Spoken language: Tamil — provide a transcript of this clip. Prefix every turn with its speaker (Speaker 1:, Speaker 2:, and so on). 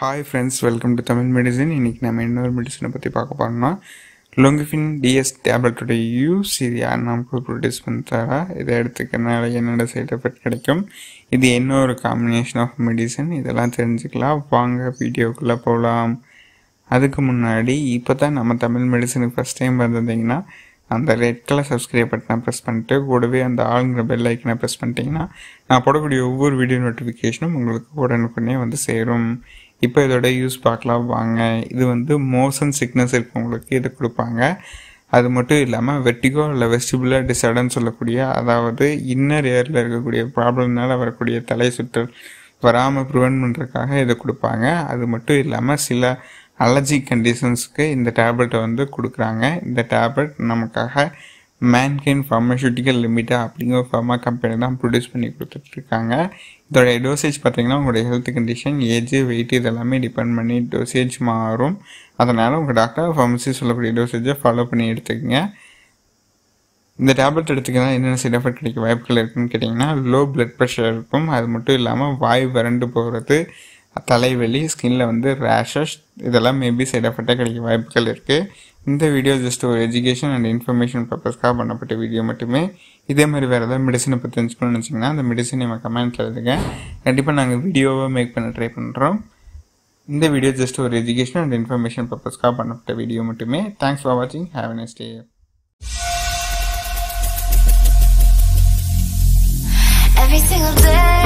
Speaker 1: Hi friends welcome to Tamil medicine இன்றைக்கி நம்ம இன்னொரு மெடிசனை பற்றி பார்க்க போகிறோம்னா லொங்கிஃபின் டிஎஸ் டேப்லெட்டோட யூஸ் இது யார் நமக்கு ப்ரொடியூஸ் பண்ணுறாரா இதை எடுத்துக்கிறனால என்னோட சைட் எஃபெக்ட் கிடைக்கும். இது என்ன ஒரு காம்பினேஷன் ஆஃப் மெடிசன் இதெல்லாம் தெரிஞ்சுக்கலாம். வாங்க வீடியோக்குள்ளே போகலாம் அதுக்கு முன்னாடி இப்போ தான் நம்ம தமிழ் மெடிசனுக்கு ஃபஸ்ட் டைம் வந்திருந்தீங்கன்னா அந்த ரெட் கலர் சப்ஸ்கிரைப் பட்டனை ப்ரெஸ் பண்ணிட்டு கூடவே அந்த ஆளுங்கிற பெல் ஐக்கனை ப்ரெஸ் பண்ணிட்டீங்கன்னா நான் போடக்கூடிய ஒவ்வொரு வீடியோ நோட்டிஃபிகேஷனும் உங்களுக்கு உடனுக்குடனே வந்து சேரும். இப்போ இதோட யூஸ் பார்க்கலாம் வாங்க. இது வந்து மோஷன் சிக்னஸ் இருக்கவங்களுக்கு இதை கொடுப்பாங்க. அது மட்டும் இல்லாமல் வெட்டிகோ இல்லை வெஸ்டிபுலர் டிசார்டர்னு சொல்லக்கூடிய அதாவது இன்னர் ஏரில் இருக்கக்கூடிய ப்ராப்ளம்னால வரக்கூடிய தலை சுற்றல் வராமல் ப்ரிவென்ட் பண்ணுறதுக்காக இதை கொடுப்பாங்க. அது மட்டும் இல்லாமல் சில அலர்ஜி கண்டிஷன்ஸ்க்கு இந்த டேப்லெட்டை வந்து கொடுக்குறாங்க. இந்த டேப்லெட் நமக்காக மேன்கைன் ஃபார்மசூட்டிக்கல் லிமிட்டாக அப்படிங்கிற ஃபார்மா கம்பெனி தான் ப்ரொடியூஸ் பண்ணி கொடுத்துட்ருக்காங்க. இதோடைய டோசேஜ் பார்த்தீங்கன்னா உங்களுடைய ஹெல்த் கண்டிஷன் ஏஜ் வெயிட் இதெல்லாமே டிபெண்ட் பண்ணி டோசேஜ் மாறும். அதனால் உங்கள் டாக்டர் ஃபார்மசி சொல்லக்கூடிய டோசேஜை ஃபாலோ பண்ணி எடுத்துக்கோங்க. இந்த டேப்லெட் எடுத்துக்கலாம் என்னென்ன சைட் எஃபெக்ட் கிடைக்க வாய்ப்புகள் இருக்குன்னு கேட்டிங்கன்னா லோ பிளட் ப்ரெஷர் இருக்கும். அது மட்டும் இல்லாமல் வாய் வறண்டு போகிறது தலைவலி ஸ்கின்ல வந்து ரேஷஸ் இதெல்லாம் மேபி சைட் எஃபெக்டாக கிடைக்க வாய்ப்புகள் இருக்குது இந்த வீடியோ ஜஸ்ட் ஒரு எஜுகேஷன் அண்ட் இன்ஃபர்மேஷன் பர்பஸ்க்காக பண்ணப்பட்ட வீடியோ மட்டுமே. இதே மாதிரி வேறு ஏதாவது மெடிசனை பற்றி தெரிஞ்சுக்கணும்னு நினச்சிங்கன்னா அந்த மெடிசன் நம்ம கமெண்ட்டில் எழுதுங்க. கண்டிப்பாக நாங்கள் வீடியோவை மேக் பண்ண ட்ரை பண்ணுறோம் இந்த வீடியோ ஜஸ்ட் ஒரு எஜுகேஷன் அண்ட் இன்ஃபர்மேஷன் பர்பஸ்க்காக பண்ணப்பட்ட வீடியோ மட்டுமே. தேங்க்ஸ் ஃபார் வாட்சிங் have next day
Speaker 2: Every single day.